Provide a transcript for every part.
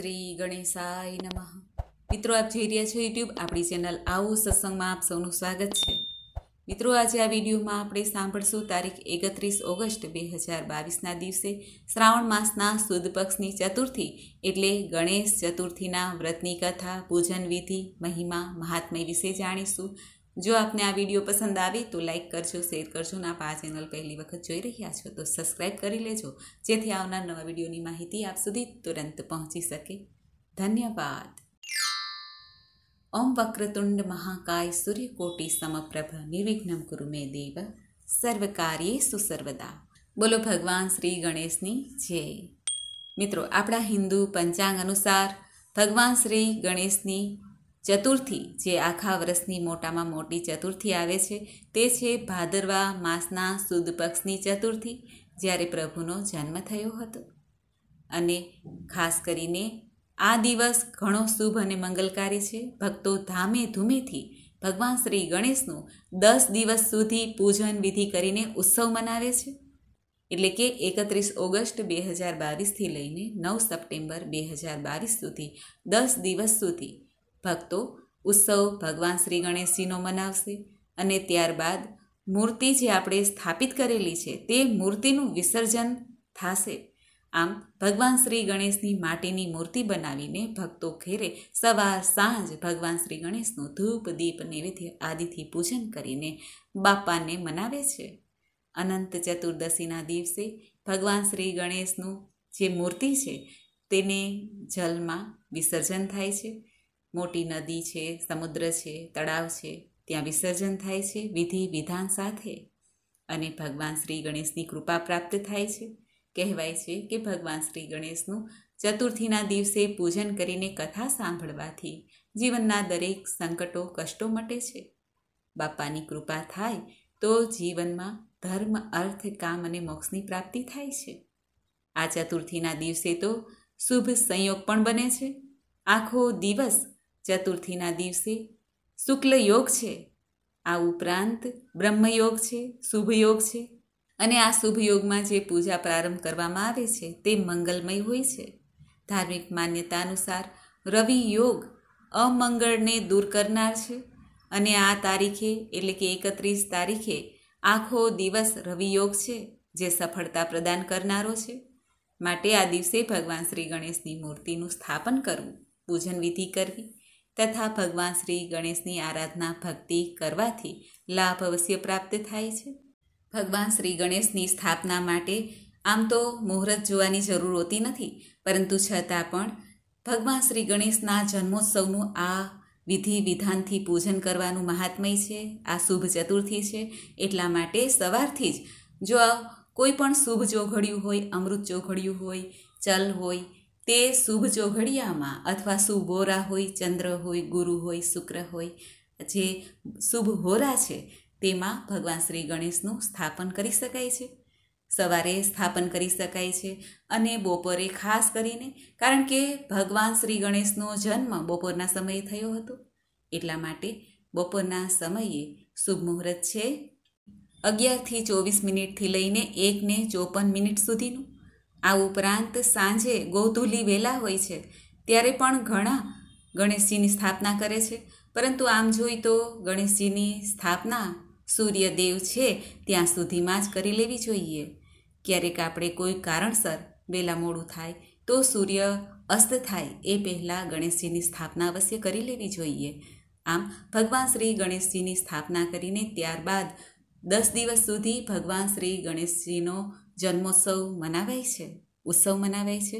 શ્રી ગણેશાય નમઃ. મિત્રો, આપ જોઈ રહ્યા છો યુટ્યુબ આપણી ચેનલ આવું સત્સંગમાં આપ સૌનું સ્વાગત છે. મિત્રો, આજે આ વિડીયોમાં આપણે સાંભળશું તારીખ એકત્રીસ ઓગસ્ટ બે હજાર બાવીસના દિવસે શ્રાવણ માસના સુદ પક્ષની ચતુર્થી એટલે ગણેશ ચતુર્થીના વ્રતની કથા, પૂજન વિધિ, મહિમા, મહાત્મય વિશે જાણીશું. જો આપને આ વીડિયો પસંદ આવે તો લાઇક કરજો, શેર કરજો અને આપ આ ચેનલ પહેલી વખત જોઈ રહ્યા છો તો સબસ્ક્રાઈબ કરી લેજો. જેથી આવનાર નવા વિડીયોની માહિતી આપ સુધી તુરંત પહોંચી શકે. ધન્યવાદ. ઓમ વક્રતુંડ મહાકાય સૂર્યકોટી સમપ્રભ નિર્વિઘ્નમ ગુરુ મે દેવ. સર્વકાર્યેસુ સુસર્વદા બોલો ભગવાન શ્રી ગણેશની જય. મિત્રો, આપણા હિન્દુ પંચાંગ અનુસાર ભગવાન શ્રી ગણેશની ચતુર્થી જે આખા વર્ષની મોટામાં મોટી ચતુર્થી આવે છે, તે છે ભાદરવા માસના સુદ પક્ષની ચતુર્થી, જ્યારે પ્રભુનો જન્મ થયો હતો. અને ખાસ કરીને આ દિવસ ઘણો શુભ અને મંગલકારી છે. ભક્તો ધામે ધૂમેથી ભગવાન શ્રી ગણેશનું દસ દિવસ સુધી પૂજન વિધિ કરીને ઉત્સવ મનાવે છે. એટલે કે એકત્રીસ ઓગસ્ટ બે હજાર બાવીસથી લઈને નવ સપ્ટેમ્બર બે હજાર બાવીસ સુધી દસ દિવસ સુધી ભક્તો ઉત્સવ ભગવાન શ્રી ગણેશજીનો મનાવશે અને ત્યારબાદ મૂર્તિ જે આપણે સ્થાપિત કરેલી છે તે મૂર્તિનું વિસર્જન થશે. આમ ભગવાન શ્રી ગણેશની માટીની મૂર્તિ બનાવીને ભક્તો ઘેરે સવાર સાંજ ભગવાન શ્રી ગણેશનું ધૂપ, દીપ, નૈવેદ્ય આદિથી પૂજન કરીને બાપાને મનાવે છે. અનંત ચતુર્દશીના દિવસે ભગવાન શ્રી ગણેશનું જે મૂર્તિ છે તેને જલમાં વિસર્જન થાય છે. મોટી નદી છે, સમુદ્ર છે, તળાવ છે, ત્યાં વિસર્જન થાય છે, વિધિ, વિધાન સાથે. અને ભગવાન શ્રી ગણેશની કૃપા પ્રાપ્ત થાય છે. કહેવાય છે કે ભગવાન શ્રી ગણેશનું ચતુર્થીના દિવસે પૂજન કરીને કથા સાંભળવાથી જીવનના દરેક સંકટો, કષ્ટો મટે છે. બાપાની કૃપા થાય તો જીવનમાં ધર્મ, અર્થ, કામ અને મોક્ષની પ્રાપ્તિ થાય છે. આ ચતુર્થીના દિવસે તો શુભ સંયોગ પણ બને છે. આખો દિવસ ચતુર્થીના દિવસે શુક્લ યોગ છે. આ ઉપરાંત બ્રહ્મયોગ છે, શુભ યોગ છે અને આ શુભયોગમાં જે પૂજા પ્રારંભ કરવામાં આવે છે તે મંગલમય હોય છે. ધાર્મિક માન્યતા અનુસાર રવિ યોગ અમંગળને દૂર કરનાર છે અને આ તારીખે એટલે કે એકત્રીસ તારીખે આખો દિવસ રવિ યોગ છે જે સફળતા પ્રદાન કરનારો છે. માટે આ દિવસે ભગવાન શ્રી ગણેશની મૂર્તિનું સ્થાપન કરવું, પૂજન વિધિ કરવી તથા ભગવાન શ્રી ગણેશની આરાધના ભક્તિ કરવાથી લાભ અવશ્ય પ્રાપ્ત થાય છે. ભગવાન શ્રી ગણેશની સ્થાપના માટે આમ તો મુહૂર્ત જોવાની જરૂર હોતી નથી, પરંતુ છતાં પણ ભગવાન શ્રી ગણેશના જન્મોત્સવનું આ વિધિ વિધાનથી પૂજન કરવાનું મહાત્મય છે, આ શુભ ચતુર્થી છે. એટલા માટે સવારથી જ જો કોઈ પણ શુભ ચોઘડ્યું હોય, અમૃત ચોઘડ્યું હોય, ચલ હોય તે શુભ ચોઘડિયામાં અથવા શુભ હોરા હોય, ચંદ્ર હોય, ગુરુ હોય, શુક્ર હોય, જે શુભ હોરા છે, તેમાં ભગવાન શ્રી ગણેશનું સ્થાપન કરી શકાય છે. સવારે સ્થાપન કરી શકાય છે અને બપોરે ખાસ કરીને, કારણ કે ભગવાન શ્રી ગણેશનો જન્મ બપોરના સમયે થયો હતો. એટલા માટે બપોરના સમયે શુભ મુહૂર્ત છે અગિયારથી ચોવીસ મિનિટથી લઈને એકને ચોપન મિનિટ સુધીનું. આ ઉપરાંત સાંજે ગૌતુલી વેલા હોય છે, ત્યારે પણ ઘણા ગણેશજીની સ્થાપના કરે છે. પરંતુ આમ જોઈ તો ગણેશજીની સ્થાપના સૂર્યદેવ છે, ત્યાં સુધીમાં જ કરી લેવી જોઈએ. ક્યારેક આપણે કોઈ કારણસર વેલા મોડું થાય, તો સૂર્ય અસ્ત થાય એ પહેલાં ગણેશજીની સ્થાપના અવશ્ય કરી લેવી જોઈએ. આમ, ભગવાન શ્રી ગણેશજીની સ્થાપના કરીને ત્યારબાદ દસ દિવસ સુધી ભગવાન શ્રી ગણેશજીનો જન્મોત્સવ મનાવાય છે, ઉત્સવ મનાવાય છે,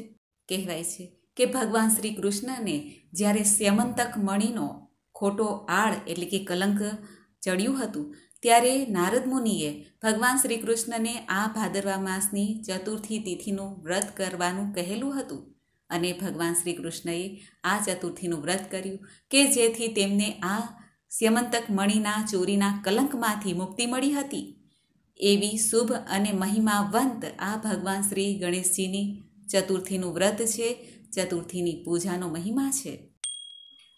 કહેવાય છે કે ભગવાન શ્રી કૃષ્ણને જ્યારે સ્યમંતક મણીનો ખોટો આળ એટલે કે કલંક ચડ્યું હતું, ત્યારે નારદ મુનિએ ભગવાન શ્રી કૃષ્ણને આ ભાદરવા માસની ચતુર્થી તિથિનું વ્રત કરવાનું કહેલું હતું અને ભગવાન શ્રી કૃષ્ણએ આ ચતુર્થીનું વ્રત કર્યું કે જેથી તેમને આ સ્યમંતક મણીના ચોરીના કલંકમાંથી મુક્તિ મળી હતી. એવી શુભ અને મહિમાવંત આ ભગવાન શ્રી ગણેશજીની ચતુર્થીનું વ્રત છે, ચતુર્થીની પૂજાનો મહિમા છે.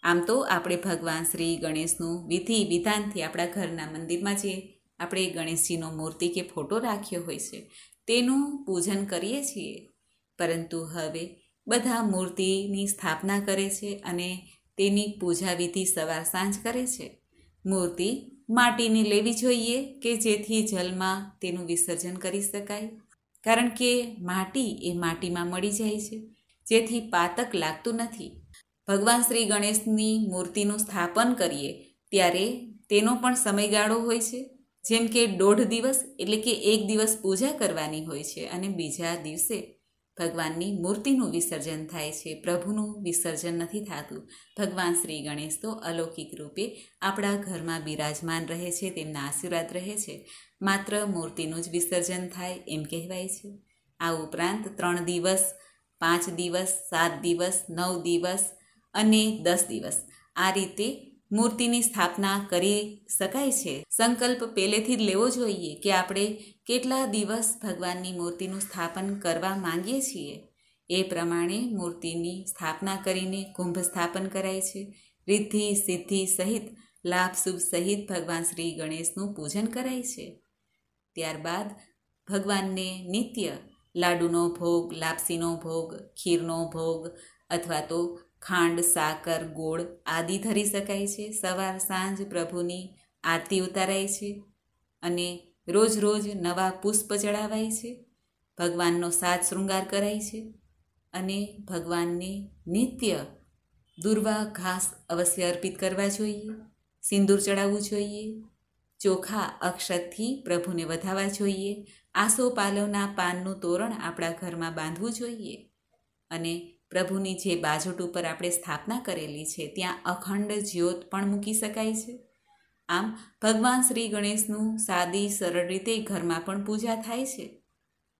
આમ તો આપણે ભગવાન શ્રી ગણેશનું વિધિ વિધાનથી આપણા ઘરના મંદિરમાં જે આપણે ગણેશજીનો મૂર્તિ કે ફોટો રાખ્યો હોય છે, તેનું પૂજન કરીએ છીએ. પરંતુ હવે બધા મૂર્તિની સ્થાપના કરે છે અને તેની પૂજા વિધિ સવાર સાંજ કરે છે. મૂર્તિ માટીની લેવી જોઈએ કે જેથી જલમાં તેનું વિસર્જન કરી શકાય? કારણ કે માટી એ માટીમાં મળી જાય છે, જેથી પાતક લાગતું નથી. ભગવાન શ્રી ગણેશની મૂર્તિનું સ્થાપન કરીએ ત્યારે તેનો પણ સમયગાળો હોય છે, જેમ કે દોઢ દિવસ એટલે કે એક દિવસ પૂજા કરવાની હોય છે અને બીજા દિવસે ભગવાનની મૂર્તિનું વિસર્જન થાય છે, પ્રભુનું વિસર્જન નથી થતું. ભગવાન શ્રી ગણેશ તો અલૌકિક રૂપે આપણા ઘરમાં બિરાજમાન રહે છે, તેમના આશીર્વાદ રહે છે. માત્ર મૂર્તિનું જ વિસર્જન થાય એમ કહેવાય છે. આ ઉપરાંત ત્રણ દિવસ, પાંચ દિવસ, સાત દિવસ, નવ દિવસ અને દસ દિવસ આ રીતે મૂર્તિની સ્થાપના કરી શકાય છે. સંકલ્પ પહેલેથી જ લેવો જોઈએ કે આપણે કેટલા દિવસ ભગવાનની મૂર્તિનું સ્થાપન કરવા માંગીએ છીએ. એ પ્રમાણે મૂર્તિની સ્થાપના કરીને કુંભ સ્થાપન કરાય છે. રિદ્ધિ, સિદ્ધિ સહિત લાભ, શુભ સહિત ભગવાન શ્રી ગણેશનું પૂજન કરાય છે. ત્યારબાદ ભગવાનને નિત્ય લાડુનો ભોગ, લાપસીનો ભોગ, ખીરનો ભોગ અથવા તો ખાંડ, સાકર, ગોળ આદિ ધરી શકાય છે. સવાર, સાંજ પ્રભુની આરતી ઉતારાય છે અને રોજ રોજ નવા પુષ્પ ચડાવાય છે. ભગવાનનો સાત શૃંગાર કરાય છે અને ભગવાનને નિત્ય દુર્વા ઘાસ અવશ્ય અર્પિત કરવા જોઈએ, સિંદૂર ચડાવવું જોઈએ, ચોખા અક્ષતથી પ્રભુને વધાવવા જોઈએ, આસો પાલવના પાનનું તોરણ આપણા ઘરમાં બાંધવું જોઈએ અને પ્રભુની જે બાજોટ ઉપર આપણે સ્થાપના કરેલી છે, ત્યાં અખંડ જ્યોત પણ મૂકી શકાય છે. આમ, ભગવાન શ્રી ગણેશનું સાદી સરળ રીતે ઘરમાં પણ પૂજા થાય છે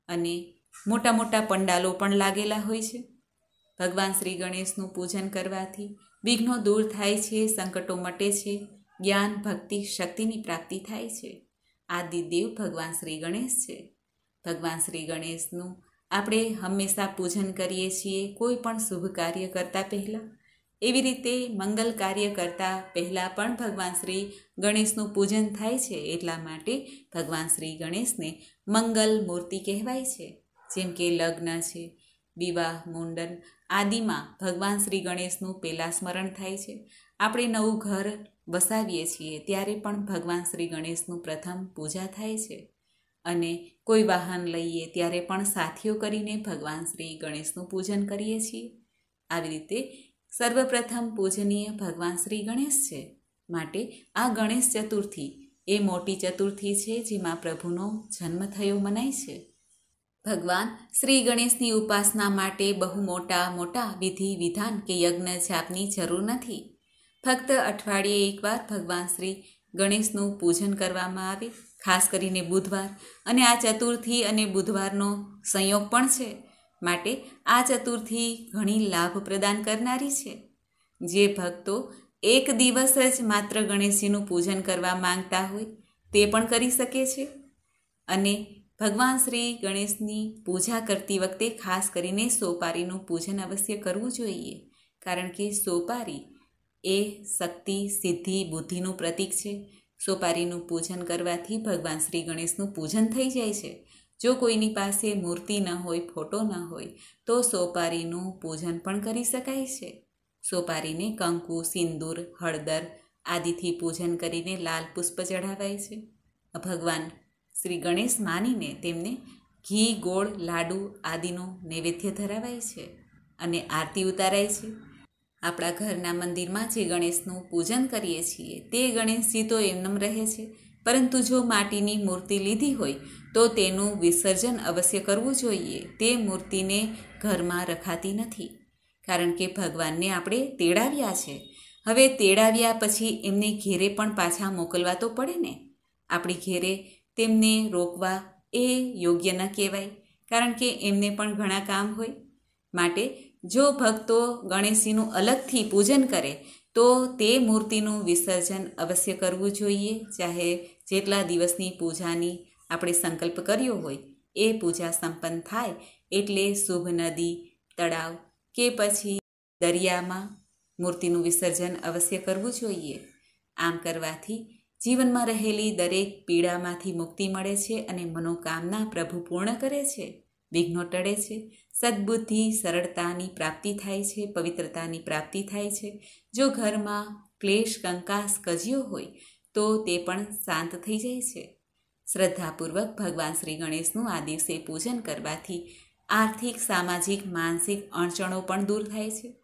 અને મોટા મોટા પંડાલો પણ લાગેલા હોય છે. ભગવાન શ્રી ગણેશનું પૂજન કરવાથી વિઘ્નો દૂર થાય છે, સંકટો મટે છે, જ્ઞાન, ભક્તિ, શક્તિની પ્રાપ્તિ થાય છે. આદિદેવ ભગવાન શ્રી ગણેશ છે. ભગવાન શ્રી ગણેશનું આપણે હંમેશા પૂજન કરીએ છીએ, કોઈ પણ શુભ કાર્ય કરતાં પહેલાં. એવી રીતે મંગલ કાર્ય કરતાં પહેલાં પણ ભગવાન શ્રી ગણેશનું પૂજન થાય છે, એટલા માટે ભગવાન શ્રી ગણેશને મંગલ મૂર્તિ કહેવાય છે. જેમ કે લગ્ન છે, વિવાહ, મુંડન આદિમાં ભગવાન શ્રી ગણેશનું પહેલાં સ્મરણ થાય છે. આપણે નવું ઘર વસાવીએ છીએ, ત્યારે પણ ભગવાન શ્રી ગણેશનું પ્રથમ પૂજા થાય છે. અને કોઈ વાહન લઈએ ત્યારે પણ સાથીઓ કરીને ભગવાન શ્રી ગણેશનું પૂજન કરીએ છીએ. આવી રીતે સર્વપ્રથમ પૂજનીય ભગવાન શ્રી ગણેશ છે. માટે આ ગણેશ ચતુર્થી એ મોટી ચતુર્થી છે જેમાં પ્રભુનો જન્મ થયો મનાય છે. ભગવાન શ્રી ગણેશની ઉપાસના માટે બહુ મોટા મોટા વિધિ વિધાન કે યજ્ઞ જાપની જરૂર નથી. ફક્ત અઠવાડિયે એકવાર ભગવાન શ્રી ગણેશનું પૂજન કરવામાં આવે ખાસ કરીને બુધવાર. અને આ ચતુર્થી અને બુધવારનો સંયોગ પણ છે. માટે આ ચતુર્થી ઘણી લાભ પ્રદાન કરનારી છે. જે ભક્તો એક દિવસ જ માત્ર ગણેશજીનું પૂજન કરવા માંગતા હોય તે પણ કરી શકે છે. અને ભગવાન શ્રી ગણેશની પૂજા કરતી વખતે ખાસ કરીને સોપારીનું પૂજન અવશ્ય કરવું જોઈએ. કારણ કે સોપારી એ શક્તિ, સિદ્ધિ, બુદ્ધિનું પ્રતીક છે. સોપારીનું પૂજન કરવાથી ભગવાન શ્રી ગણેશનું પૂજન થઈ જાય છે. જો કોઈની પાસે મૂર્તિ ન હોય, ફોટો ન હોય, તો સોપારીનું પૂજન પણ કરી શકાય છે. સોપારીને કંકુ, સિંદૂર, હળદર આદિથી પૂજન કરીને લાલ પુષ્પ ચઢાવાય છે. ભગવાન શ્રી ગણેશ માનીને તેમને ઘી, ગોળ, લાડુ આદિનું નૈવેદ્ય ધરાવાય છે અને આરતી ઉતારાય છે. આપણા ઘરના મંદિરમાં જે ગણેશનું પૂજન કરીએ છીએ, તે ગણેશજી તો એમનેમ રહે છે. પરંતુ જો માટીની મૂર્તિ લીધી હોય, તો તેનું વિસર્જન અવશ્ય કરવું જોઈએ. તે મૂર્તિને ઘરમાં રખાતી નથી. કારણ કે ભગવાનને આપણે તેડાવ્યા છે. હવે તેડાવ્યા પછી એમને ઘેરે પણ પાછા મોકલવા તો પડે ને? આપણી ઘેરે તેમને રોકવા એ યોગ્ય ન કહેવાય. કારણ કે એમને પણ ઘણા કામ હોય. માટે જો ભક્તો ગણેશજીનું અલગથી પૂજન કરે, તો તે મૂર્તિનું વિસર્જન અવશ્ય કરવું જોઈએ. ચાહે જેટલા દિવસની પૂજાની આપણે સંકલ્પ કર્યો હોય, એ પૂજા સંપન્ન થાય એટલે શુભ નદી, તળાવ કે પછી દરિયામાં મૂર્તિનું વિસર્જન અવશ્ય કરવું જોઈએ. આમ કરવાથી જીવનમાં રહેલી દરેક પીડામાંથી મુક્તિ મળે છે અને મનોકામના પ્રભુ પૂર્ણ કરે છે. વિઘ્નો ટળે છે. સદબુદ્ધિ, સરળતાની પ્રાપ્તિ થાય છે, પવિત્રતાની પ્રાપ્તિ થાય છે. જો ઘરમાં ક્લેશ, કંકાસ કજ્યો હોય, તો તે પણ શાંત થઈ જાય છે. શ્રદ્ધાપૂર્વક ભગવાન શ્રી ગણેશનું આ દિવસે પૂજન કરવાથી આર્થિક, સામાજિક, માનસિક અડચણો પણ દૂર થાય છે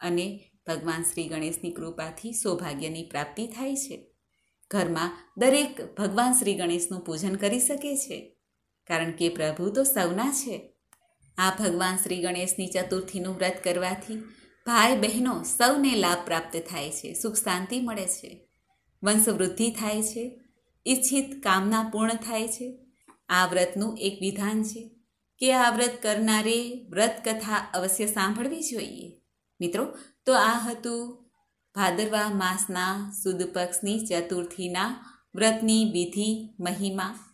અને ભગવાન શ્રી ગણેશની કૃપાથી સૌભાગ્યની પ્રાપ્તિ થાય છે. ઘરમાં દરેક ભગવાન શ્રી ગણેશનું પૂજન કરી શકે છે. કારણ કે પ્રભુ તો સૌના છે. આ ભગવાન શ્રી ગણેશની ચતુર્થીનું વ્રત કરવાથી ભાઈ બહેનો સૌને લાભ પ્રાપ્ત થાય છે, સુખ શાંતિ મળે છે. વંશવૃદ્ધિ થાય છે, ઈચ્છિત કામના પૂર્ણ થાય છે. આ વ્રતનું એક વિધાન છે કે આ વ્રત કરનારે વ્રત કથા અવશ્ય સાંભળવી જોઈએ. મિત્રો, તો આ હતું ભાદરવા માસના સુદ પક્ષની ચતુર્થીના વ્રતની વિધિ મહિમા.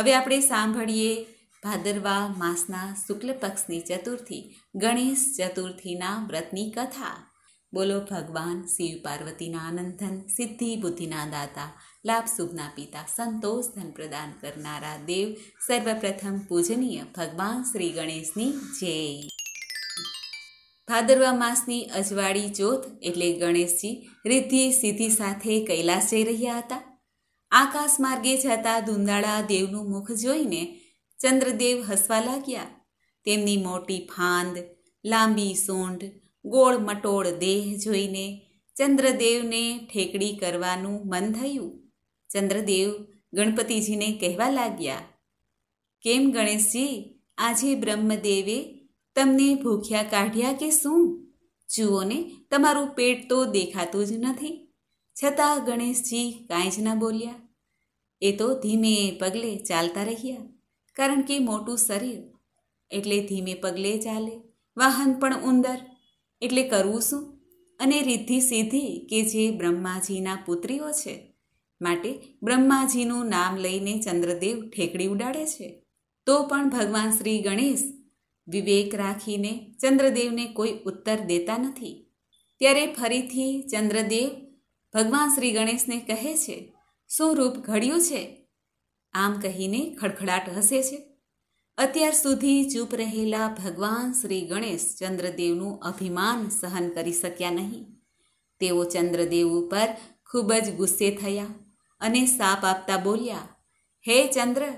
હવે આપણે સાંભળીએ ભાદરવા માસના શુક્લ પક્ષની ચતુર્થી, ગણેશ ચતુર્થીના વ્રતની કથા. બોલો ભગવાન શિવ પાર્વતીના આનંદન સિદ્ધિ બુદ્ધિના દાતા, લાભ સુખના પિતા, સંતોષ ધન પ્રદાન કરનારા દેવ, સર્વપ્રથમ પૂજનીય ભગવાન શ્રી ગણેશની જય. ભાદરવા માસની અજવાળી ચોથ એટલે ગણેશજી રિદ્ધિ સિદ્ધિ સાથે કૈલાસ જઈ રહ્યા હતા. આકાશ માર્ગે જતા ધુંદાળા દેવનું મુખ જોઈને ચંદ્રદેવ હસવા લાગ્યા. તેમની મોટી ફાંદ, લાંબી સૂંઢ, ગોળ મટોળ દેહ જોઈને ચંદ્રદેવને ઠેકડી કરવાનું મન થયું. ચંદ્રદેવ ગણપતિજીને કહેવા લાગ્યા, કેમ ગણેશજી, આજે બ્રહ્મદેવે તમને ભૂખ્યા કાઢ્યા કે શું? જુઓને, તમારું પેટ તો દેખાતું જ નથી. છતાં ગણેશજી કાંઈ જ ન બોલ્યા. એ તો ધીમે પગલે ચાલતા રહ્યા, કારણ કે મોટું શરીર એટલે ધીમે પગલે ચાલે, વાહન પણ ઉંદર, એટલે કરવું શું? અને રિદ્ધિ સિદ્ધિ કે જે બ્રહ્માજીના પુત્રીઓ છે, માટે બ્રહ્માજીનું નામ લઈને ચંદ્રદેવ ઠેકડી ઉડાડે છે. તો પણ ભગવાન શ્રી ગણેશ વિવેક રાખીને ચંદ્રદેવને કોઈ ઉત્તર દેતા નથી. ત્યારે ફરીથી ચંદ્રદેવ ભગવાન શ્રી ગણેશને કહે છે, શું રૂપ ઘડ્યું છે? આમ કહીને ખડખડાટ હસે છે. અત્યાર સુધી ચૂપ રહેલા ભગવાન શ્રી ગણેશ ચંદ્રદેવનું અભિમાન સહન કરી શક્યા નહીં. તેઓ ચંદ્રદેવ ઉપર ખૂબ જ ગુસ્સે થયા અને સાપ આપતા બોલ્યા, હે ચંદ્ર,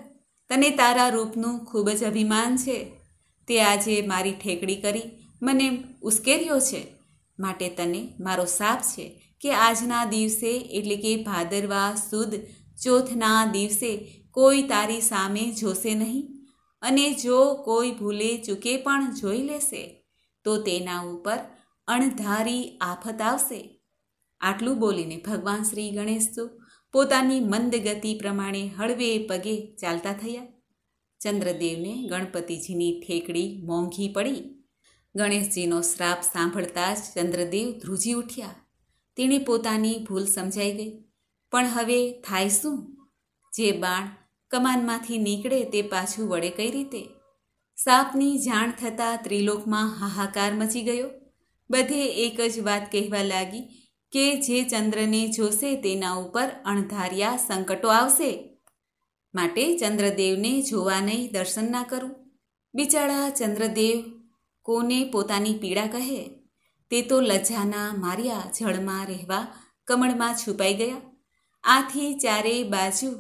તને તારા રૂપનું ખૂબ જ અભિમાન છે. તે આજે મારી ઠેકડી કરી મને ઉશ્કેર્યો છે. માટે તને મારો સાપ છે કે આજના દિવસે, એટલે કે ભાદરવા સુદ ચોથના દિવસે કોઈ તારી સામે જોશે નહીં? અને જો કોઈ ભૂલે ચૂકે પણ જોઈ લેશે, તો તેના ઉપર અણધારી આફત આવશે. આટલું બોલીને ભગવાન શ્રી ગણેશ તો પોતાની મંદ ગતિ પ્રમાણે હળવે પગે ચાલતા થયા. ચંદ્રદેવને ગણપતિજીની ઠેકડી મોંઘી પડી. ગણેશજીનો શ્રાપ સાંભળતા જ ચંદ્રદેવ ધ્રુજી ઉઠ્યા. તેણે પોતાની ભૂલ સમજાઈ ગઈ. પણ હવે થાય શું? જે બાણ કમાનમાંથી નીકળે તે પાછું વળે કઈ રીતે? સાપની જાણ થતાં ત્રિલોકમાં હાહાકાર મચી ગયો. બધે એક જ વાત કહેવા લાગી કે જે ચંદ્રને જોશે તેના ઉપર અણધાર્યા સંકટો આવશે. માટે ચંદ્રદેવને જોવા નહીં દર્શન ના કરું. બિચારા ચંદ્રદેવ કોને પોતાની પીડા કહે? તે તો લજ્જાના માર્યા જળમાં રહેવા કમળમાં છુપાઈ ગયા. આથી ચારેય બાજુ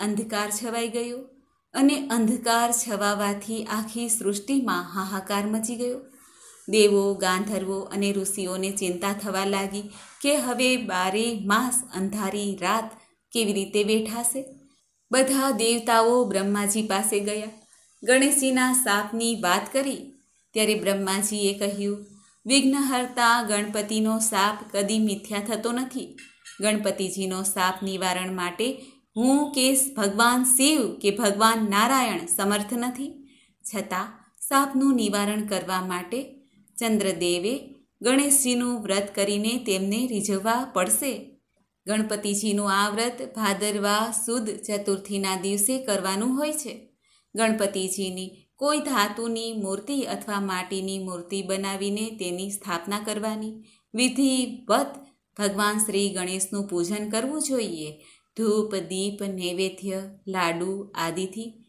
અંધકાર છવાઈ ગયો અને અંધકાર છવાવાથી આખી સૃષ્ટિમાં હાહાકાર મચી ગયો. દેવો, ગાંધર્વો અને ઋષિઓને ચિંતા થવા લાગી કે હવે બારે માસ અંધારી રાત કેવી રીતે બેઠાશે? બધા દેવતાઓ બ્રહ્માજી પાસે ગયા. ગણેશજીના સાપની વાત કરી. ત્યારે બ્રહ્માજીએ કહ્યું વિઘ્નહર્તા ગણપતિનો સાપ કદી મિથ્યા થતો નથી. ગણપતિજીનો સાપ નિવારણ માટે હું કે ભગવાન શિવ કે ભગવાન નારાયણ સમર્થ નથી. છતાં સાપનું નિવારણ કરવા માટે ચંદ્રદેવે ગણેશજીનું વ્રત કરીને તેમને રીઝવવા પડશે. ગણપતિજીનું આ વ્રત ભાદરવા સુદ ચતુર્થીના દિવસે કરવાનું હોય છે. ગણપતિજીની કોઈ ધાતુની મૂર્તિ અથવા માટીની મૂર્તિ બનાવીને તેની સ્થાપના કરવાની. વિધિવત ભગવાન શ્રી ગણેશનું પૂજન કરવું જોઈએ. ધૂપ, દીપ, નૈવેદ્ય, લાડુ આદિથી.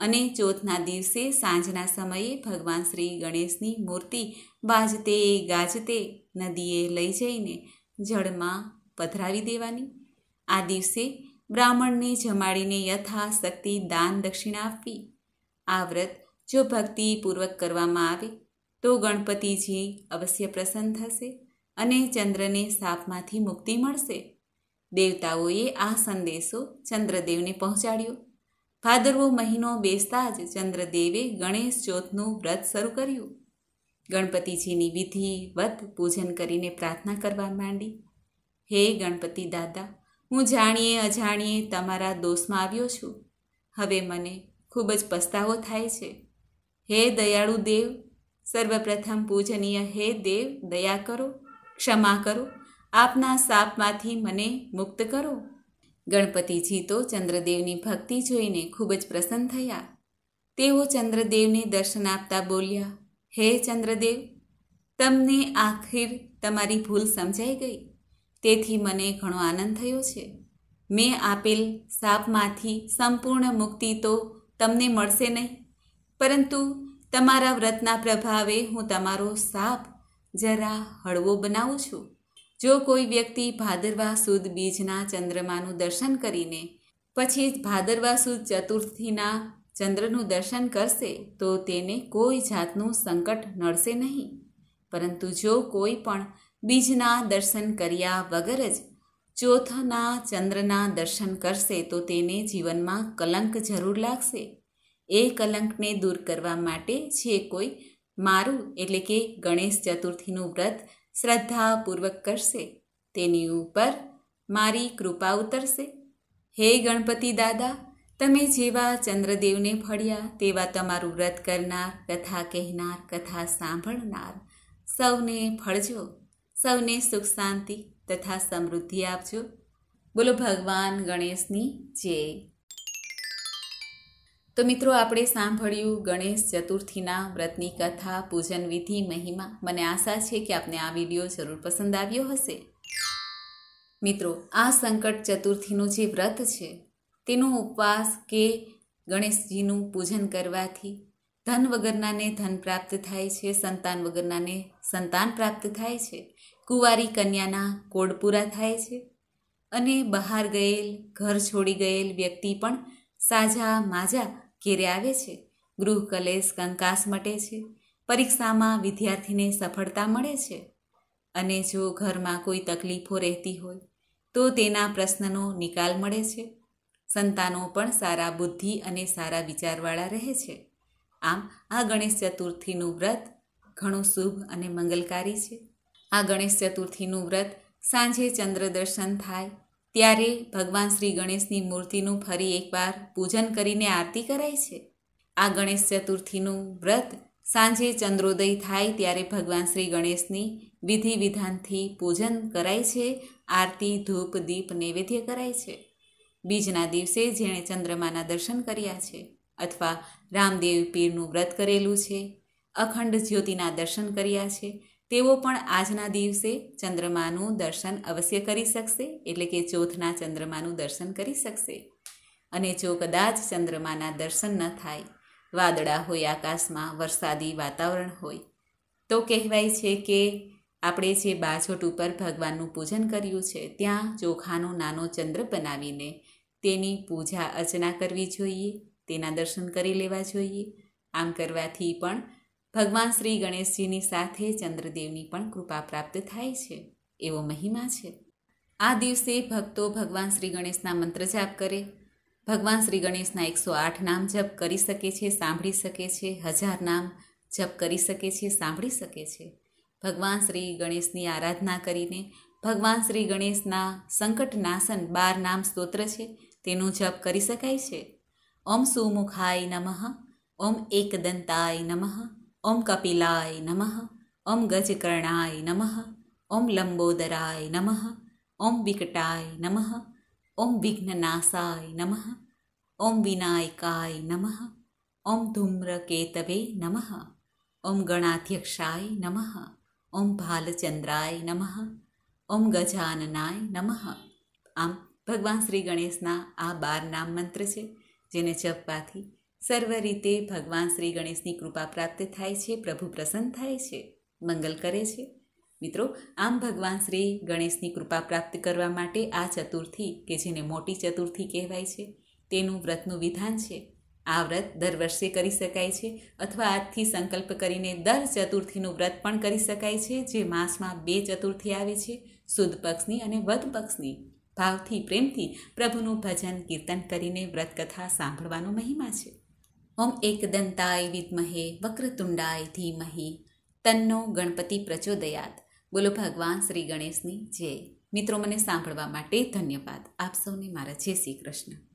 અને ચોથના દિવસે સાંજના સમયે ભગવાન શ્રી ગણેશની મૂર્તિ બાજતે, ગાજતે નદીએ લઈ જઈને જળમાં પધરાવી દેવાની. આ દિવસે બ્રાહ્મણને જમાડીને યથાશક્તિ દાન દક્ષિણા આપવી. આ વ્રત જો ભક્તિપૂર્વક કરવામાં આવે, તો ગણપતિજી અવશ્ય પ્રસન્ન થશે અને ચંદ્રને સાપમાંથી મુક્તિ મળશે. દેવતાઓએ આ સંદેશો ચંદ્રદેવને પહોંચાડ્યો. ભાદરવો મહિનો બેસતા જ ચંદ્રદેવે ગણેશ ચોથનું વ્રત શરૂ કર્યું. ગણપતિજીની વિધિવત પૂજન કરીને પ્રાર્થના કરવા માંડી. હે ગણપતિ દાદા, હું જાણીએ અજાણીએ તમારા દોષમાં આવ્યો છું. હવે મને ખૂબ જ પસ્તાવો થાય છે. હે દયાળુ દેવ, સર્વપ્રથમ પૂજનીય હે દેવ, દયા કરો, ક્ષમા કરો, આપના સાપમાંથી મને મુક્ત કરો. ગણપતિજી તો ચંદ્રદેવની ભક્તિ જોઈને ખૂબ જ પ્રસન્ન થયા. તેઓ ચંદ્રદેવને દર્શન આપતા બોલ્યા, હે ચંદ્રદેવ, તમને આખિર તમારી ભૂલ સમજાઈ ગઈ. તેથી મને ઘણો આનંદ થયો છે. મેં આપેલ સાપમાંથી સંપૂર્ણ મુક્તિ તો તમને મળશે નહીં. પરંતુ તમારા વ્રતના પ્રભાવે હું તમારો સાપ જરા હળવો બનાવું છું. જો કોઈ વ્યક્તિ ભાદરવા સુદ બીજના ચંદ્રમાનું દર્શન કરીને પછી ભાદરવા સુદ ચતુર્થીના ચંદ્રનું દર્શન કરશે, તો તેને કોઈ જાતનું સંકટ નડશે નહીં. પરંતુ જો કોઈ પણ બીજના દર્શન કર્યા વગર જ ચોથના ચંદ્રના દર્શન કરશે, તો તેને જીવનમાં કલંક જરૂર લાગશે. એ કલંકને દૂર કરવા માટે જે કોઈ? મારું એટલે કે ગણેશ ચતુર્થીનું વ્રત શ્રદ્ધાપૂર્વક કરશે. તેની ઉપર મારી કૃપા ઉતરશે. હે ગણપતિ દાદા, તમે જેવા ચંદ્રદેવને ફળ્યા તેવા તમારું વ્રત કરનાર, કથા કહેનાર, કથા સાંભળનાર સૌને ફળજો સૌને સુખ શાંતિ તથા સમૃદ્ધિ આપજો. બોલો ભગવાન ગણેશની જય. તો મિત્રો, આપણે સાંભળ્યું ગણેશ ચતુર્થીના વ્રતની કથા, પૂજન વિધિ, મહિમા. મને આશા છે કે આપને આ વીડિયો જરૂર પસંદ આવ્યો હશે. મિત્રો, આ સંકટ ચતુર્થીનું જે વ્રત છે, તેનો ઉપવાસ કે ગણેશજીનું પૂજન કરવાથી ધન વગરનાને ધન પ્રાપ્ત થાય છે, સંતાન વગરનાને સંતાન પ્રાપ્ત થાય છે, કુંવારી કન્યાના કોડ પૂરા થાય છે અને બહાર ગયેલ, ઘર છોડી ગયેલ વ્યક્તિ પણ સાજા માજા ઘેરે આવે છે. ગૃહ, કલેશ, કંકાસ મટે છે. પરીક્ષામાં વિદ્યાર્થીને સફળતા મળે છે. અને જો ઘરમાં કોઈ તકલીફો રહેતી હોય, તો તેના પ્રશ્નનો નિકાલ મળે છે. સંતાનો પણ સારા બુદ્ધિ અને સારા વિચારવાળા રહે છે. આમ, આ ગણેશ ચતુર્થીનું વ્રત ઘણું શુભ અને મંગલકારી છે. આ ગણેશ ચતુર્થીનું વ્રત સાંજે ચંદ્ર દર્શન થાય ત્યારે ભગવાન શ્રી ગણેશની મૂર્તિનું ફરી એકવાર પૂજન કરીને આરતી કરાય છે. આ ગણેશ ચતુર્થીનું વ્રત સાંજે ચંદ્રોદય થાય ત્યારે ભગવાન શ્રી ગણેશની વિધિ વિધાનથી પૂજન કરાય છે. આરતી, ધૂપ, દીપ નૈવેદ્ય કરાય છે. બીજના દિવસે જેણે ચંદ્રમાના દર્શન કર્યા છે અથવા રામદેવ પીરનું વ્રત કરેલું છે. અખંડ જ્યોતિના દર્શન કર્યા છે. તેઓ પણ આજના દિવસે ચંદ્રમાનું દર્શન અવશ્ય કરી શકશે, એટલે કે ચોથના ચંદ્રમાનું દર્શન કરી શકશે. અને જો કદાચ ચંદ્રમાના દર્શન ન થાય, વાદળા હોય, આકાશમાં વરસાદી વાતાવરણ હોય, તો કહેવાય છે કે આપણે જે બાજોટ ઉપર ભગવાનનું પૂજન કર્યું છે, ત્યાં ચોખાનો નાનો ચંદ્ર બનાવીને તેની પૂજા અર્ચના કરવી જોઈએ, તેના દર્શન કરી લેવા જોઈએ. આમ કરવાથી પણ ભગવાન શ્રી ગણેશજીની સાથે ચંદ્રદેવની પણ કૃપા પ્રાપ્ત થાય છે, એવો મહિમા છે. આ દિવસે ભક્તો ભગવાન શ્રી ગણેશના મંત્ર જાપ કરે. ભગવાન શ્રી ગણેશના એકસો આઠ નામ જપ કરી શકે છે, સાંભળી શકે છે, હજાર નામ જપ કરી શકે છે, સાંભળી શકે છે. ભગવાન શ્રી ગણેશની આરાધના કરીને ભગવાન શ્રી ગણેશના સંકટ નાશન બાર નામ સ્તોત્ર છે, તેનું જપ કરી શકાય છે. ઓમ સુમુખાય નમઃ, ઓમ એકદંતાય નમઃ. ઓમ કપિલાય નમઃ, ઓમ ગજકર્ણાય નમઃ, ઓમ લંબોદરાય નમઃ, ઓમ વિકટાય નમઃ, ઓમ વિઘ્નનાશાય નમઃ, ઓમ વિનાયકાય નમઃ, ઓમ ધૂમ્રકેતવે નમઃ, ઓમ ગણાધ્યક્ષાય નમઃ, ઓમ ભાલચંદ્રાય નમઃ, ઓમ ગજાનનાય નમઃ. આમ ભગવાન શ્રી ગણેશના આ બાર નામ મંત્ર છે, જેને જપવાથી સર્વ રીતે ભગવાન શ્રી ગણેશની કૃપા પ્રાપ્ત થાય છે, પ્રભુ પ્રસન્ન થાય છે. મંગલ કરે છે. મિત્રો, આમ ભગવાન શ્રી ગણેશની કૃપા પ્રાપ્ત કરવા માટે આ ચતુર્થી, કે જેને મોટી ચતુર્થી કહેવાય છે, તેનું વ્રતનું વિધાન છે. આ વ્રત દર વર્ષે કરી શકાય છે અથવા આજથી સંકલ્પ કરીને દર ચતુર્થીનું વ્રત પણ કરી શકાય છે, જે માસમાં બે ચતુર્થી આવે છે સુદ પક્ષની અને વધ પક્ષની. ભાવથી, પ્રેમથી પ્રભુનું ભજન, કીર્તન કરીને વ્રતકથા સાંભળવાનો મહિમા છે. ઓમ એકદંતાય વિદ્મહે વક્રતુંડાય ધીમહી. તન્નો ગણપતિ પ્રચોદયાત. બોલો ભગવાન શ્રી ગણેશની જય. મિત્રો, મને સાંભળવા માટે ધન્યવાદ. આપ સૌને મારા જય શ્રી કૃષ્ણ.